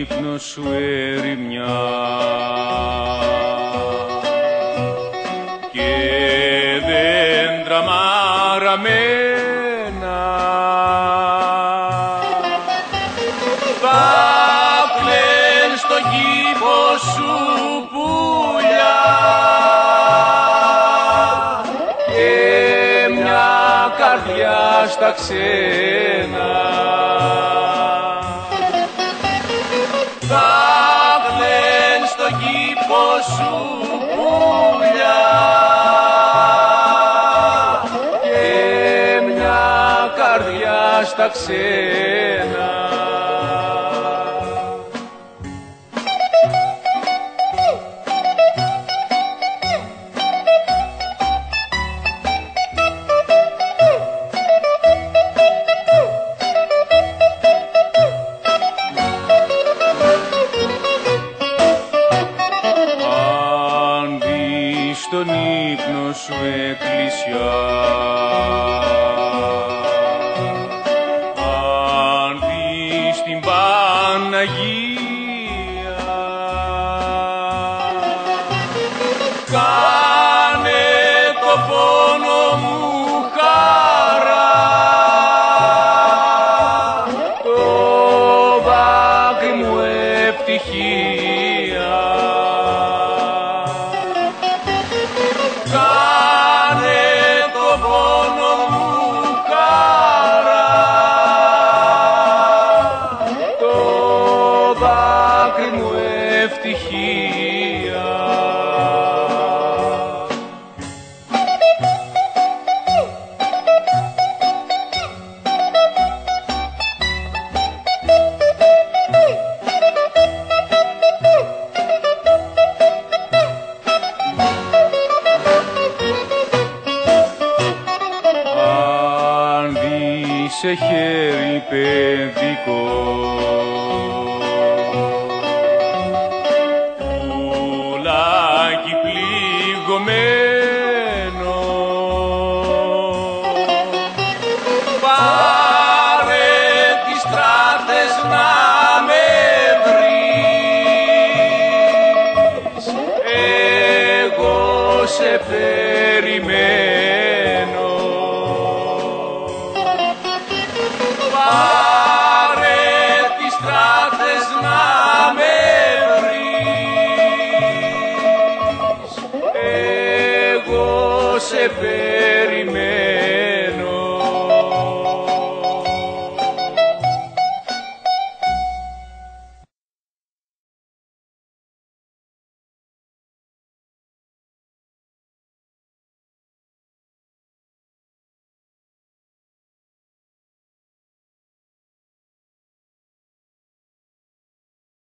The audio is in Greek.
ύπνο σου ερημιά. Και δέντρα μαραμένα Πάκλεν στο κήπο σου πουλιά. Και μια καρδιά στα ξένα σου πουλιά. Και μια καρδιά στα ξένα σου εκκλησιά. Αν δεις την Παναγία Κάνε το πόνο μου χαρά Το δάκρυ μου ευτυχία σε χέρι παιδικό. Πουλάκι πληγωμένο. Πάρε τις στράτες να με βρεις. Εγώ σε περιμένω Πάρε τις στράτες να με βρεις. Εγώ σε περιμένω